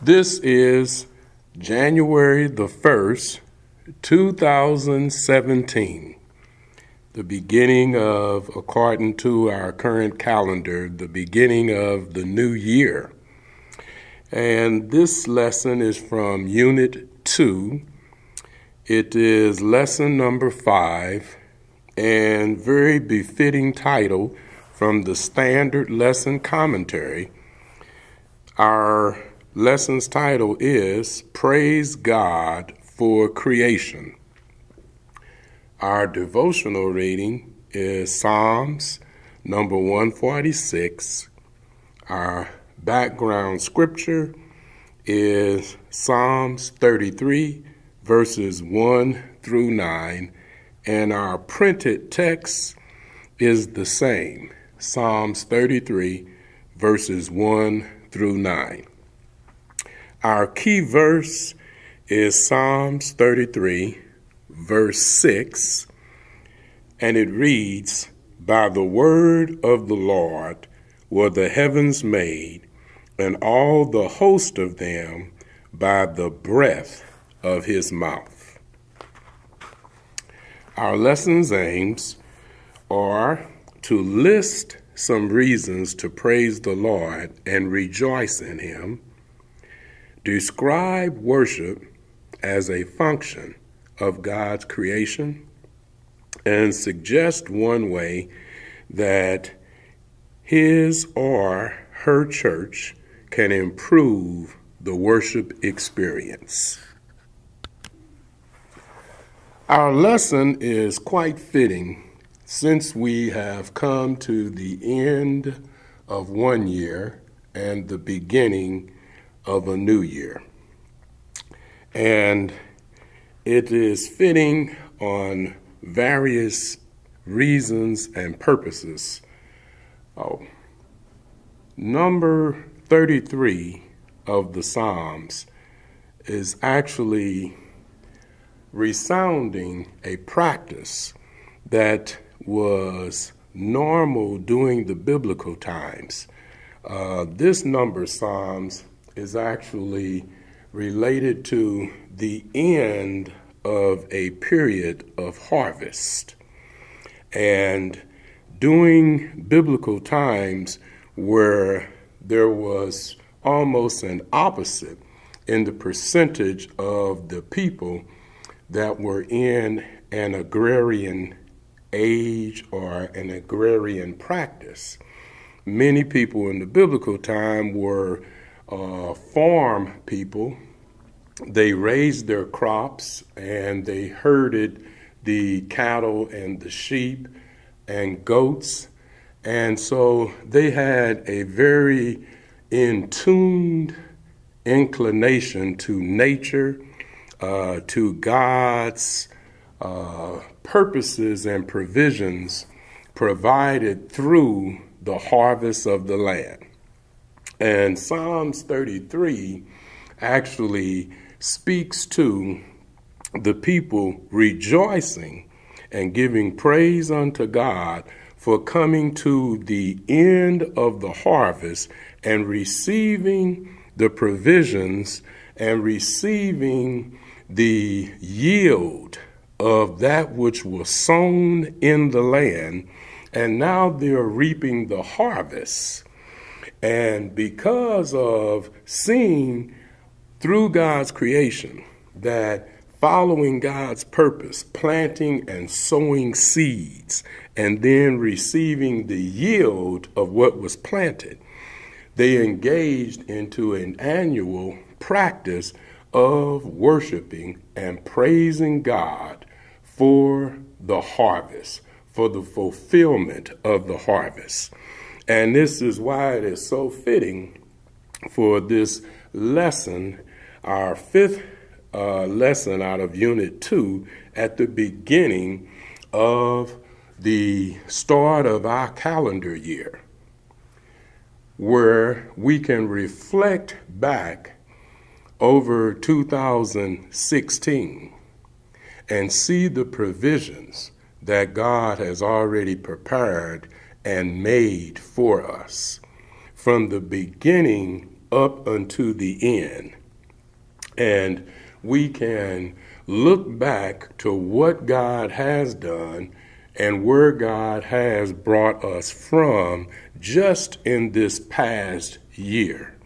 This is January the 1st, 2017, the beginning of, according to our current calendar, the beginning of the new year. And this lesson is from Unit 2. It is lesson number 5 and very befitting title from the Standard Lesson Commentary. Our lesson's title is Praise God for Creation. Our devotional reading is Psalms number 146. Our background scripture is Psalms 33, verses 1 through 9, and our printed text is the same Psalms 33, verses 1 through 9. Our key verse is Psalms 33, verse 6, and it reads, By the word of the Lord were the heavens made, and all the host of them by the breath of his mouth. Our lesson's aims are to list some reasons to praise the Lord and rejoice in him describe worship as a function of God's creation and suggest one way that his or her church can improve the worship experience. Our lesson is quite fitting since we have come to the end of one year and the beginning of a new year. And it is fitting on various reasons and purposes. Oh, number 33 of the Psalms is actually resounding a practice that was normal during the biblical times. Uh, this number, Psalms, is actually related to the end of a period of harvest. And during biblical times where there was almost an opposite in the percentage of the people that were in an agrarian age or an agrarian practice. Many people in the biblical time were uh, farm people, they raised their crops and they herded the cattle and the sheep and goats. And so they had a very intuned inclination to nature, uh, to God's uh, purposes and provisions provided through the harvest of the land. And Psalms 33 actually speaks to the people rejoicing and giving praise unto God for coming to the end of the harvest and receiving the provisions and receiving the yield of that which was sown in the land. And now they're reaping the harvest and because of seeing through God's creation that following God's purpose, planting and sowing seeds, and then receiving the yield of what was planted, they engaged into an annual practice of worshiping and praising God for the harvest, for the fulfillment of the harvest. And this is why it is so fitting for this lesson, our fifth uh, lesson out of Unit 2, at the beginning of the start of our calendar year, where we can reflect back over 2016 and see the provisions that God has already prepared and made for us from the beginning up unto the end. And we can look back to what God has done and where God has brought us from just in this past year.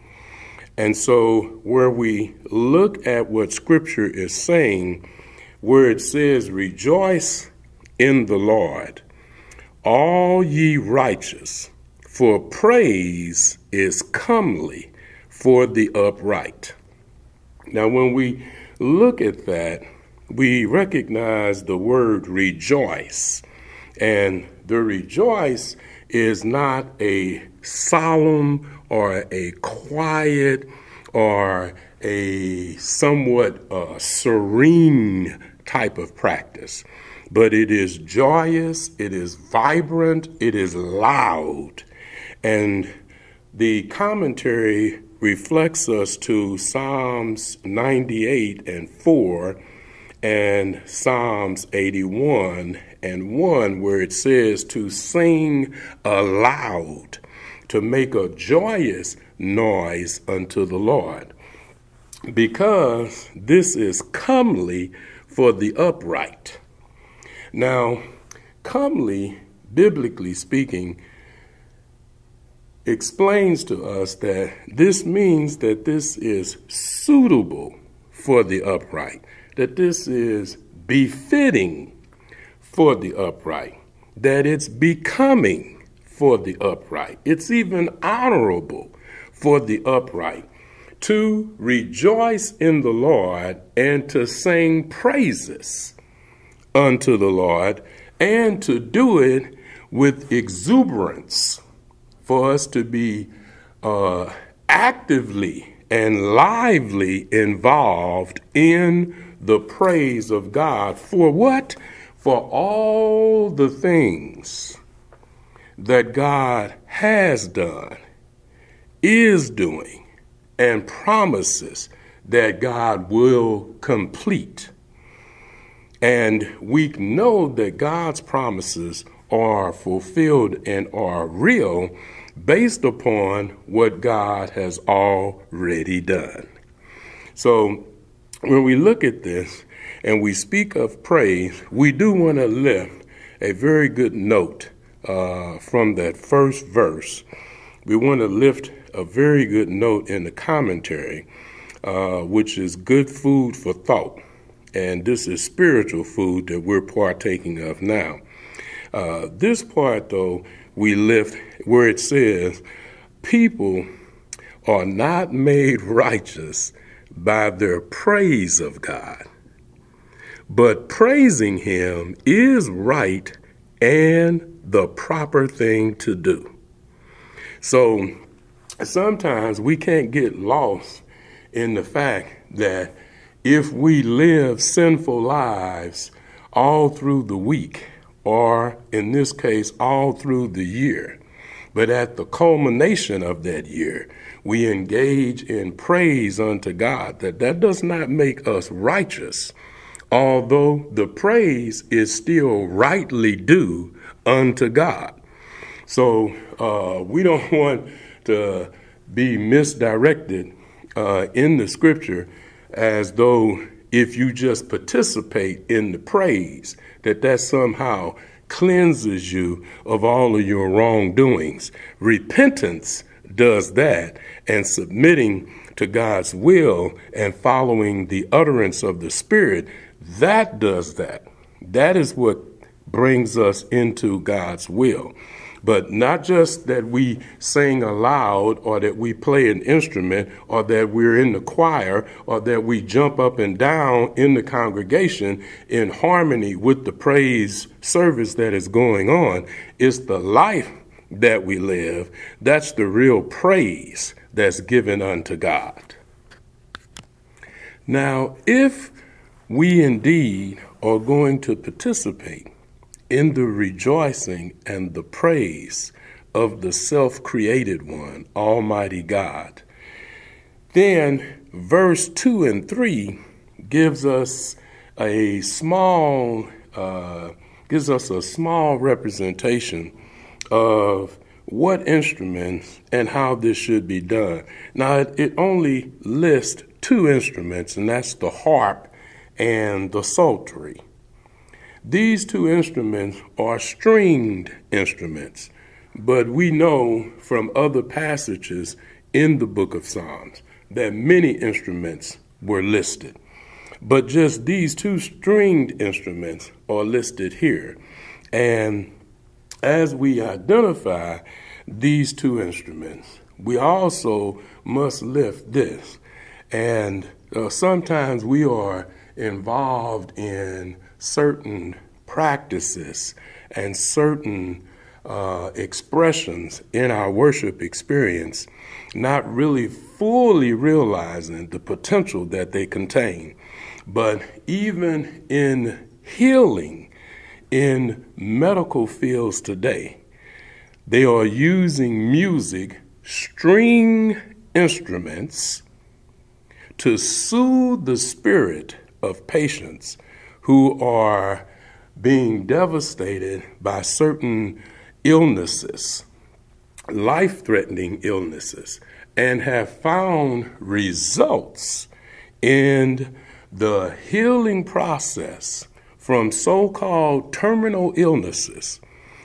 And so, where we look at what Scripture is saying, where it says, Rejoice in the Lord, all ye righteous, for praise is comely for the upright. Now, when we look at that, we recognize the word rejoice. And the rejoice is not a solemn or a quiet or a somewhat uh, serene type of practice, but it is joyous, it is vibrant, it is loud. And the commentary reflects us to Psalms 98 and 4 and Psalms 81 and 1, where it says to sing aloud, to make a joyous noise unto the Lord, because this is comely for the upright. Now, comely, biblically speaking, explains to us that this means that this is suitable for the upright that this is befitting for the upright, that it's becoming for the upright, it's even honorable for the upright to rejoice in the Lord and to sing praises unto the Lord and to do it with exuberance for us to be uh, actively and lively involved in the praise of God for what? For all the things that God has done, is doing, and promises that God will complete. And we know that God's promises are fulfilled and are real based upon what God has already done. So when we look at this and we speak of praise, we do want to lift a very good note uh, from that first verse. We want to lift a very good note in the commentary, uh, which is good food for thought. And this is spiritual food that we're partaking of now. Uh, this part, though, we lift where it says, People are not made righteous by their praise of God. But praising Him is right and the proper thing to do. So sometimes we can't get lost in the fact that if we live sinful lives all through the week, or in this case, all through the year, but at the culmination of that year, we engage in praise unto God, that that does not make us righteous, although the praise is still rightly due unto God. So uh, we don't want to be misdirected uh, in the scripture as though if you just participate in the praise, that that somehow cleanses you of all of your wrongdoings. Repentance does that, and submitting to God's will and following the utterance of the Spirit, that does that. That is what brings us into God's will. But not just that we sing aloud or that we play an instrument or that we're in the choir or that we jump up and down in the congregation in harmony with the praise service that is going on. It's the life that we live. That's the real praise that's given unto God. Now, if we indeed are going to participate in the rejoicing and the praise of the self created one, Almighty God. Then verse 2 and 3 gives us a small uh, gives us a small representation of what instruments and how this should be done. Now, it, it only lists two instruments, and that's the harp and the psaltery. These two instruments are stringed instruments, but we know from other passages in the book of Psalms that many instruments were listed. But just these two stringed instruments are listed here. And as we identify these two instruments, we also must lift this. And uh, sometimes we are involved in certain practices and certain uh, expressions in our worship experience, not really fully realizing the potential that they contain. But even in healing, in medical fields today, they are using music, string instruments, to soothe the spirit of patients who are being devastated by certain illnesses, life threatening illnesses, and have found results in the healing process from so called terminal illnesses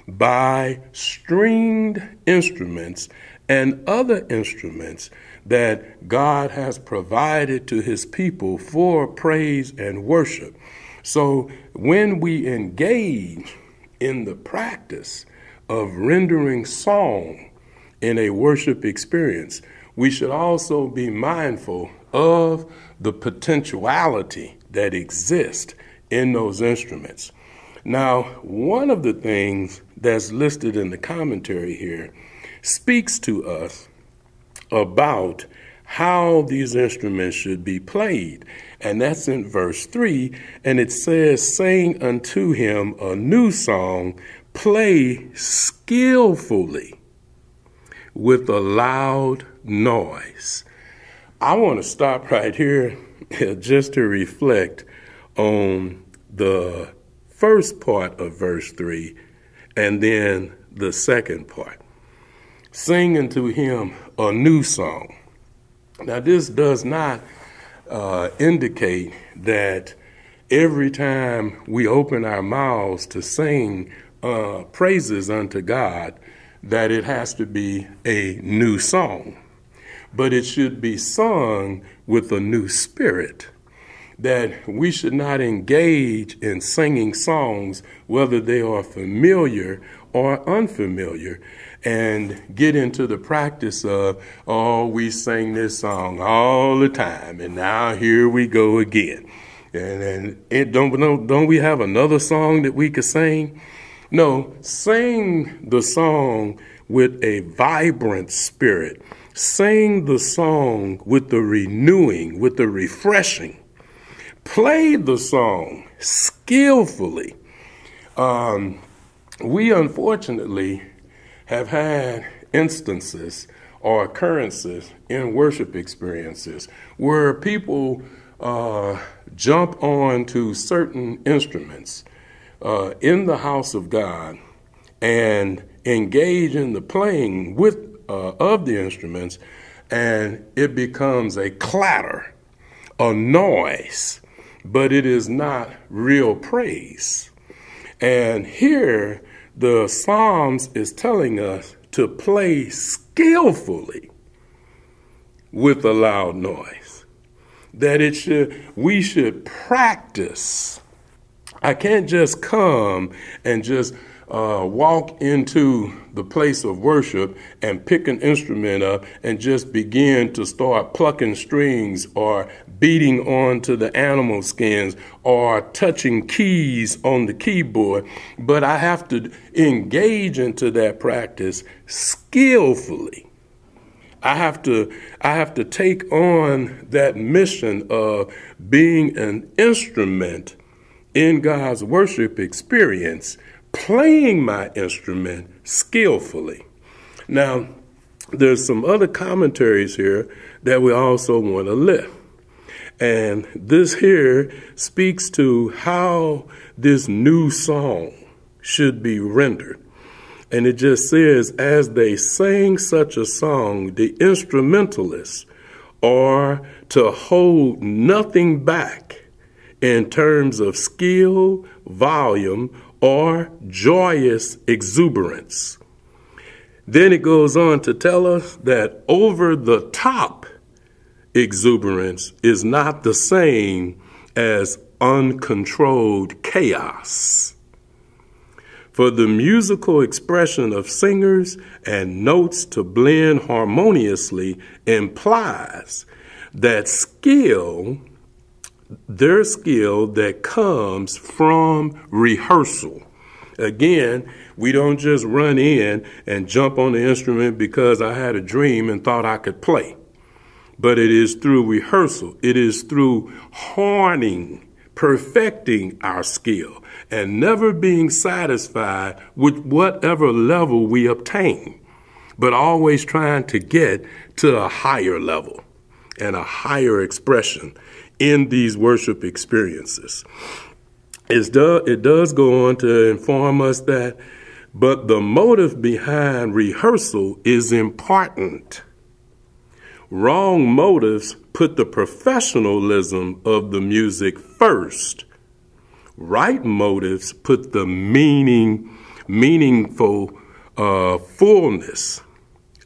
by stringed instruments and other instruments that God has provided to his people for praise and worship. So when we engage in the practice of rendering song in a worship experience, we should also be mindful of the potentiality that exists in those instruments. Now, one of the things that's listed in the commentary here speaks to us about how these instruments should be played. And that's in verse 3. And it says, Sing unto him a new song, play skillfully with a loud noise. I want to stop right here just to reflect on the first part of verse 3 and then the second part. Sing unto him a new song. Now, this does not uh, indicate that every time we open our mouths to sing uh, praises unto God, that it has to be a new song. But it should be sung with a new spirit that we should not engage in singing songs, whether they are familiar or unfamiliar, and get into the practice of, oh, we sing this song all the time, and now here we go again. And, and it, don't, don't, don't we have another song that we could sing? No, sing the song with a vibrant spirit. Sing the song with the renewing, with the refreshing played the song skillfully. Um, we unfortunately have had instances or occurrences in worship experiences where people uh, jump on to certain instruments uh, in the house of God and engage in the playing with uh, of the instruments, and it becomes a clatter, a noise but it is not real praise. And here, the Psalms is telling us to play skillfully with a loud noise. That it should, we should practice. I can't just come and just uh, walk into the place of worship and pick an instrument up and just begin to start plucking strings or beating onto the animal skins or touching keys on the keyboard, but I have to engage into that practice skillfully. I have to I have to take on that mission of being an instrument in God's worship experience, playing my instrument skillfully. Now, there's some other commentaries here that we also want to lift. And this here speaks to how this new song should be rendered. And it just says, as they sang such a song, the instrumentalists are to hold nothing back in terms of skill, volume, or joyous exuberance. Then it goes on to tell us that over the top exuberance is not the same as uncontrolled chaos. For the musical expression of singers and notes to blend harmoniously implies that skill, their skill that comes from rehearsal. Again, we don't just run in and jump on the instrument because I had a dream and thought I could play. But it is through rehearsal, it is through honing perfecting our skill and never being satisfied with whatever level we obtain, but always trying to get to a higher level and a higher expression in these worship experiences. Do, it does go on to inform us that, but the motive behind rehearsal is important. Wrong motives put the professionalism of the music first. Right motives put the meaning, meaningful uh, fullness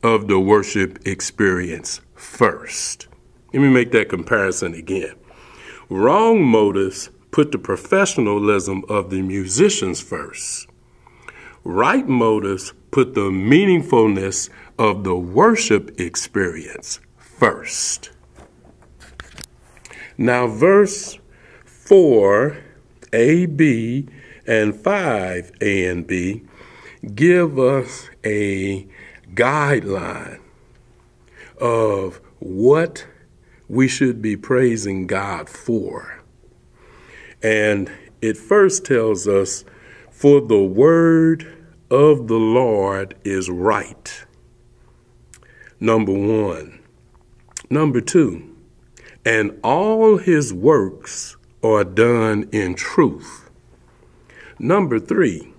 of the worship experience first. Let me make that comparison again. Wrong motives put the professionalism of the musicians first. Right motives put the meaningfulness of the worship experience first. Now, verse 4, A, B, and 5, A and B, give us a guideline of what we should be praising God for. And it first tells us, For the word of the Lord is right. Number one. Number two, and all his works are done in truth. Number three,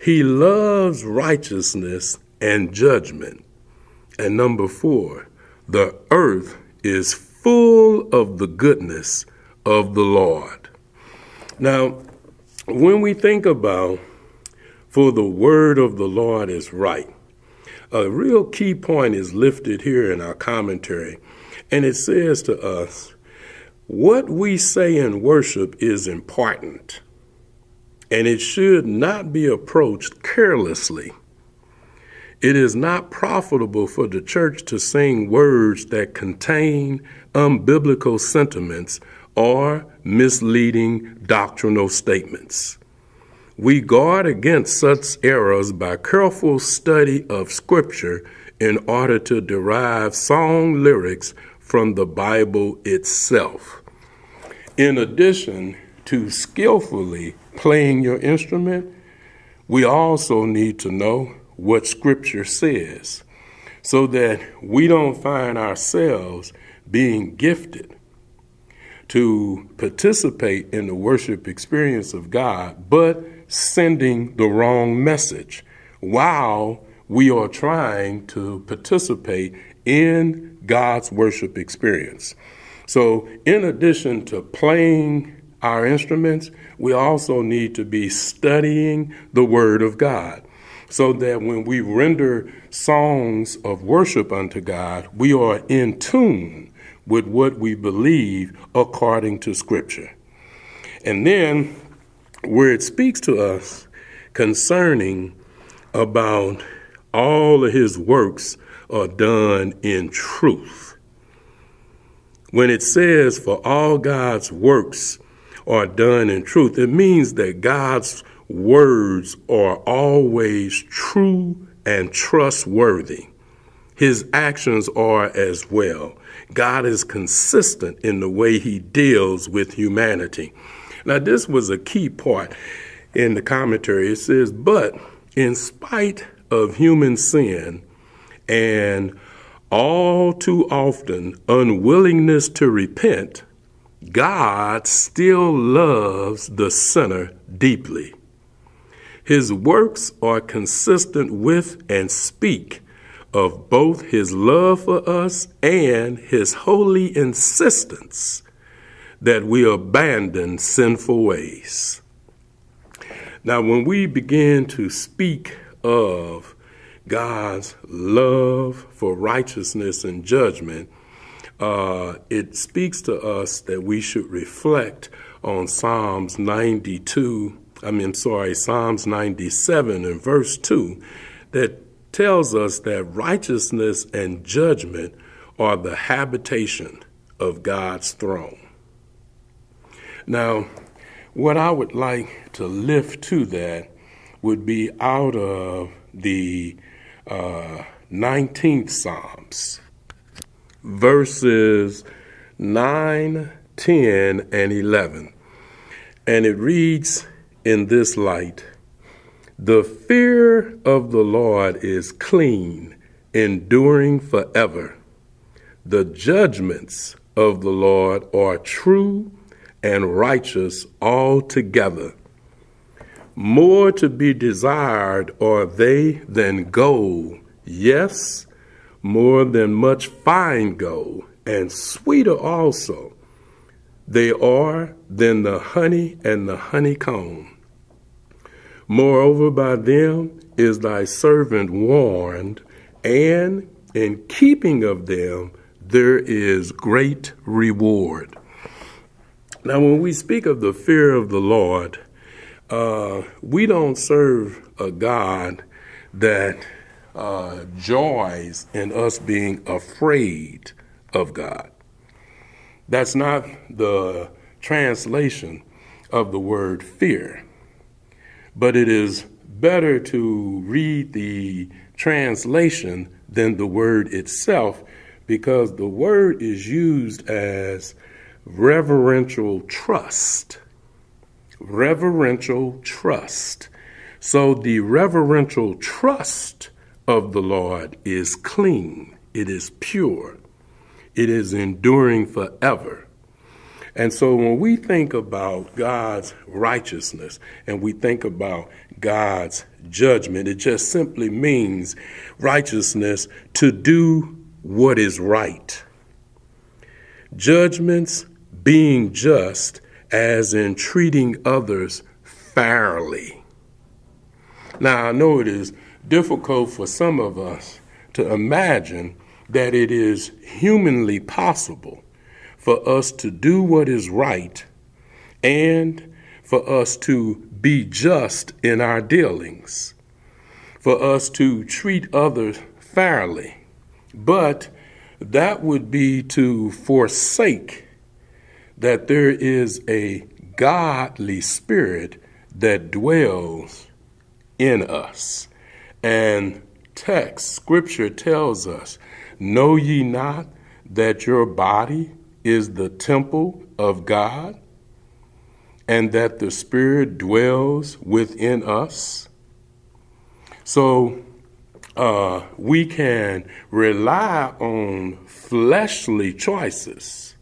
he loves righteousness and judgment. And number four, the earth is full of the goodness of the Lord. Now, when we think about for the word of the Lord is right, a real key point is lifted here in our commentary and it says to us, what we say in worship is important, and it should not be approached carelessly. It is not profitable for the church to sing words that contain unbiblical sentiments or misleading doctrinal statements. We guard against such errors by careful study of Scripture in order to derive song lyrics from the Bible itself. In addition to skillfully playing your instrument, we also need to know what Scripture says so that we don't find ourselves being gifted to participate in the worship experience of God, but sending the wrong message while we are trying to participate in God's worship experience. So, in addition to playing our instruments, we also need to be studying the Word of God so that when we render songs of worship unto God, we are in tune with what we believe according to Scripture. And then, where it speaks to us concerning about all of His works are done in truth. When it says, for all God's works are done in truth, it means that God's words are always true and trustworthy. His actions are as well. God is consistent in the way he deals with humanity. Now, this was a key part in the commentary. It says, But in spite of human sin, and all too often unwillingness to repent, God still loves the sinner deeply. His works are consistent with and speak of both his love for us and his holy insistence that we abandon sinful ways. Now, when we begin to speak of God's love for righteousness and judgment, uh, it speaks to us that we should reflect on Psalms 92, I mean, sorry, Psalms 97 and verse 2, that tells us that righteousness and judgment are the habitation of God's throne. Now, what I would like to lift to that would be out of the uh, 19th Psalms, verses 9, 10, and 11. And it reads in this light The fear of the Lord is clean, enduring forever. The judgments of the Lord are true and righteous altogether. More to be desired are they than gold, yes, more than much fine gold, and sweeter also they are than the honey and the honeycomb. Moreover, by them is thy servant warned, and in keeping of them there is great reward. Now, when we speak of the fear of the Lord, uh, we don't serve a God that uh, joys in us being afraid of God. That's not the translation of the word fear, but it is better to read the translation than the word itself because the word is used as reverential trust. Reverential trust. So the reverential trust of the Lord is clean, it is pure, it is enduring forever. And so when we think about God's righteousness and we think about God's judgment, it just simply means righteousness to do what is right. Judgments being just, as in treating others fairly. Now, I know it is difficult for some of us to imagine that it is humanly possible for us to do what is right and for us to be just in our dealings, for us to treat others fairly. But that would be to forsake that there is a godly spirit that dwells in us. And text, scripture tells us, Know ye not that your body is the temple of God, and that the Spirit dwells within us? So uh, we can rely on fleshly choices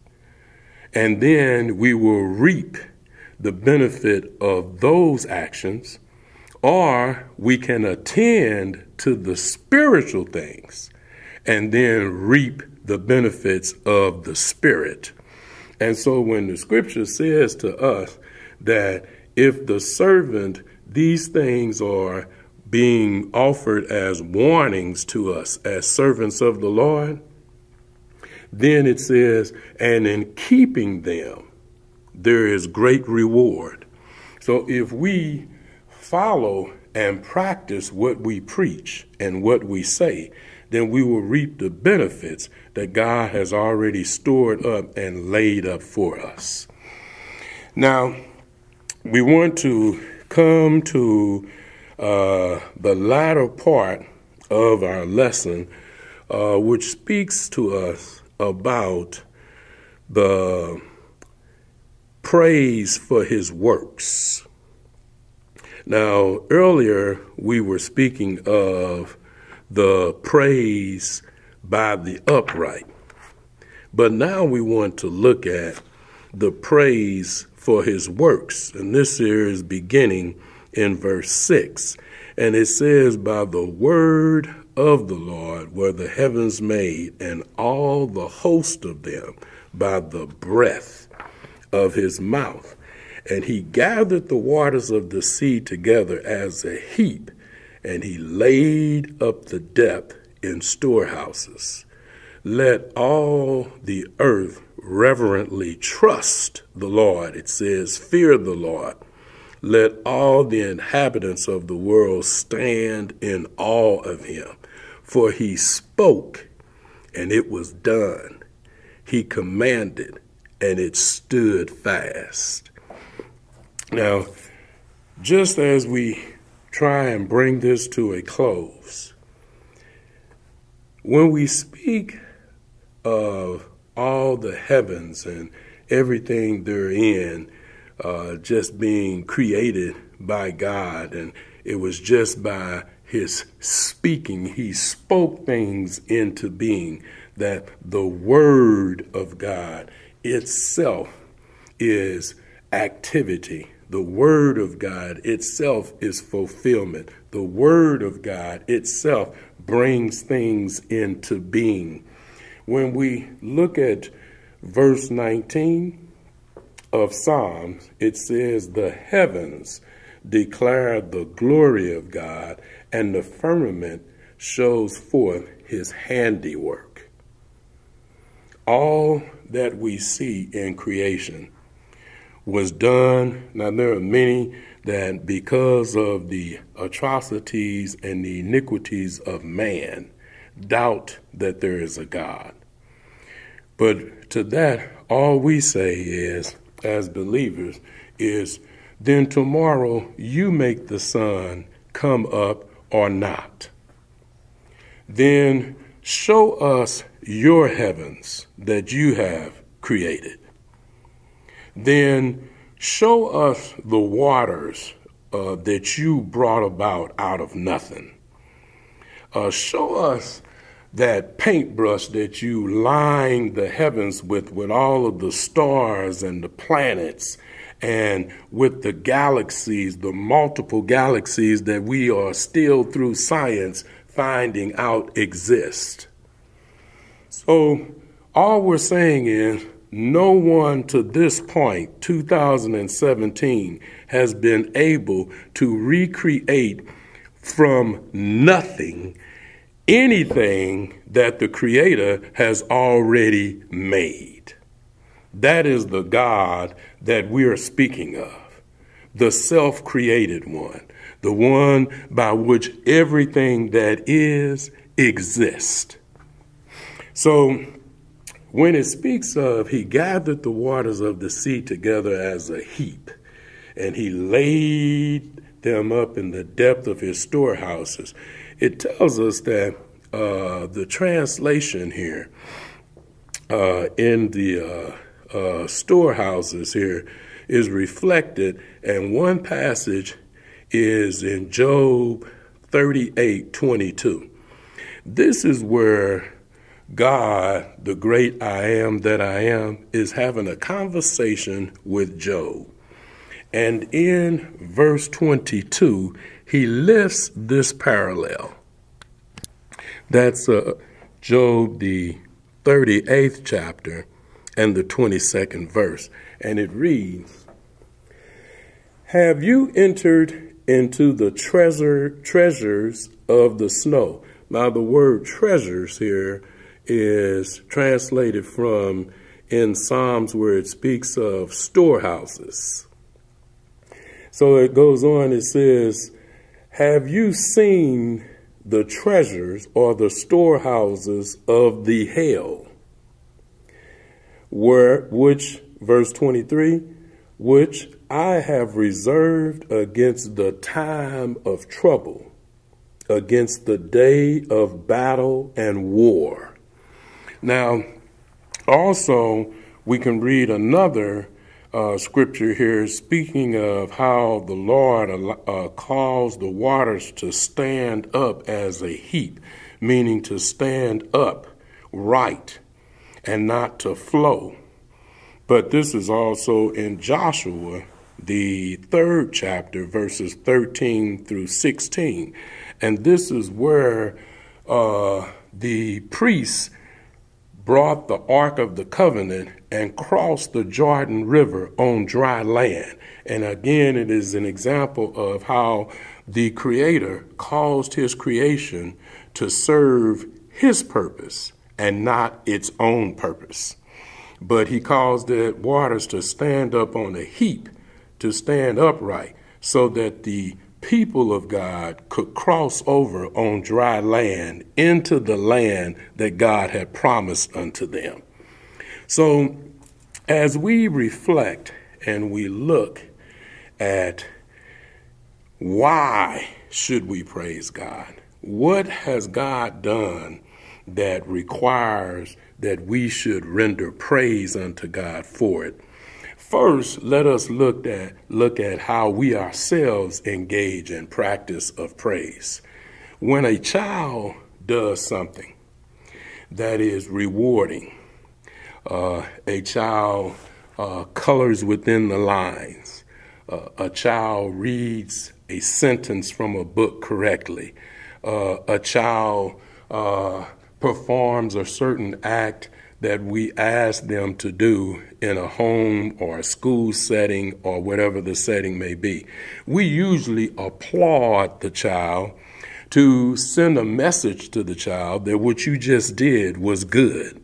and then we will reap the benefit of those actions, or we can attend to the spiritual things and then reap the benefits of the Spirit. And so when the scripture says to us that if the servant, these things are being offered as warnings to us as servants of the Lord, then it says, and in keeping them, there is great reward. So if we follow and practice what we preach and what we say, then we will reap the benefits that God has already stored up and laid up for us. Now, we want to come to uh, the latter part of our lesson, uh, which speaks to us about the praise for his works. Now, earlier we were speaking of the praise by the upright, but now we want to look at the praise for his works. And this here is beginning in verse 6. And it says, By the word of the Lord were the heavens made, and all the host of them by the breath of his mouth. And he gathered the waters of the sea together as a heap, and he laid up the depth in storehouses. Let all the earth reverently trust the Lord. It says, Fear the Lord. Let all the inhabitants of the world stand in awe of him. For he spoke, and it was done. He commanded, and it stood fast. Now, just as we try and bring this to a close, when we speak of all the heavens and everything therein uh, just being created by God, and it was just by His speaking, He spoke things into being, that the Word of God itself is activity. The Word of God itself is fulfillment. The Word of God itself brings things into being. When we look at verse 19 of Psalms, it says, The heavens declare the glory of God, and the firmament shows forth his handiwork. All that we see in creation was done. Now, there are many that, because of the atrocities and the iniquities of man, doubt that there is a God. But to that, all we say is, as believers, is then tomorrow you make the sun come up or not. Then show us your heavens that you have created. Then show us the waters uh, that you brought about out of nothing. Uh, show us that paintbrush that you lined the heavens with, with all of the stars and the planets and with the galaxies, the multiple galaxies that we are still through science finding out exist. So, all we're saying is no one to this point, 2017, has been able to recreate from nothing anything that the Creator has already made. That is the God that we are speaking of, the self created one, the one by which everything that is exists. So, when it speaks of he gathered the waters of the sea together as a heap, and he laid them up in the depth of his storehouses, it tells us that uh, the translation here uh, in the uh, uh, storehouses here is reflected, and one passage is in Job 38 22. This is where God, the great I am that I am, is having a conversation with Job. And in verse 22, he lifts this parallel. That's uh, Job, the 38th chapter, and the 22nd verse. And it reads Have you entered into the treasure, treasures of the snow? Now, the word treasures here is translated from in Psalms where it speaks of storehouses. So it goes on, it says, have you seen the treasures or the storehouses of the hell? Where, which, verse 23, which I have reserved against the time of trouble, against the day of battle and war. Now, also, we can read another uh, scripture here speaking of how the Lord uh, calls the waters to stand up as a heap, meaning to stand up right and not to flow. But this is also in Joshua, the third chapter, verses 13 through 16. And this is where uh, the priests brought the Ark of the Covenant and crossed the Jordan River on dry land. And again, it is an example of how the Creator caused His creation to serve His purpose and not its own purpose. But He caused the waters to stand up on a heap, to stand upright, so that the people of God could cross over on dry land into the land that God had promised unto them. So, as we reflect and we look at why should we praise God? What has God done that requires that we should render praise unto God for it? First, let us look at look at how we ourselves engage in practice of praise. When a child does something that is rewarding, uh, a child uh, colors within the lines, uh, a child reads a sentence from a book correctly, uh, a child uh, performs a certain act that we ask them to do in a home or a school setting or whatever the setting may be. We usually applaud the child to send a message to the child that what you just did was good,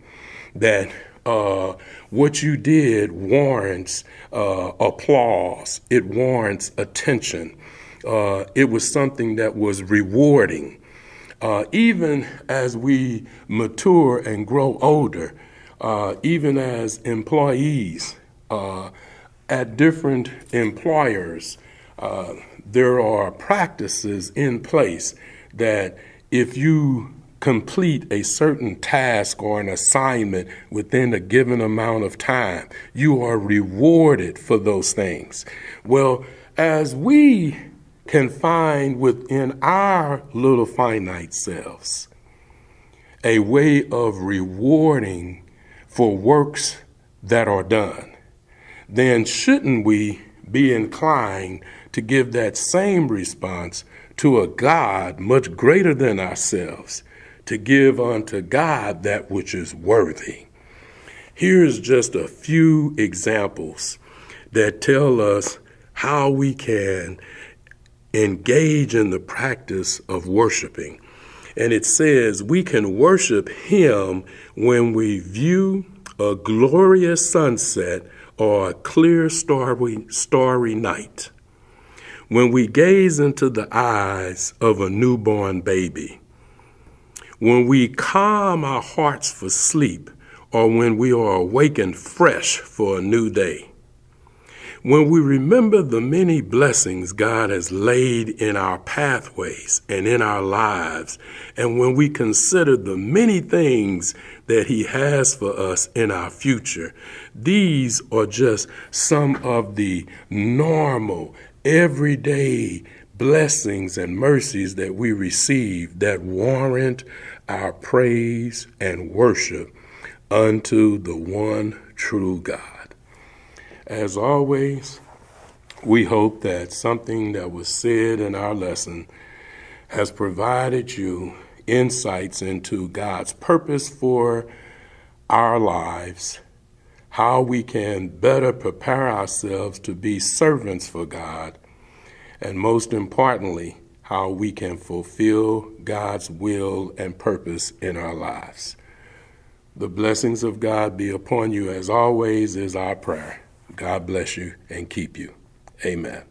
that uh, what you did warrants uh, applause, it warrants attention. Uh, it was something that was rewarding. Uh, even as we mature and grow older, uh, even as employees uh, at different employers, uh, there are practices in place that if you complete a certain task or an assignment within a given amount of time, you are rewarded for those things. Well, as we can find within our little finite selves a way of rewarding for works that are done, then shouldn't we be inclined to give that same response to a God much greater than ourselves, to give unto God that which is worthy? Here's just a few examples that tell us how we can engage in the practice of worshiping. And it says we can worship Him when we view a glorious sunset or a clear starry, starry night, when we gaze into the eyes of a newborn baby, when we calm our hearts for sleep, or when we are awakened fresh for a new day. When we remember the many blessings God has laid in our pathways and in our lives, and when we consider the many things that He has for us in our future, these are just some of the normal, everyday blessings and mercies that we receive that warrant our praise and worship unto the one true God. As always, we hope that something that was said in our lesson has provided you insights into God's purpose for our lives, how we can better prepare ourselves to be servants for God, and most importantly, how we can fulfill God's will and purpose in our lives. The blessings of God be upon you as always is our prayer. God bless you and keep you. Amen.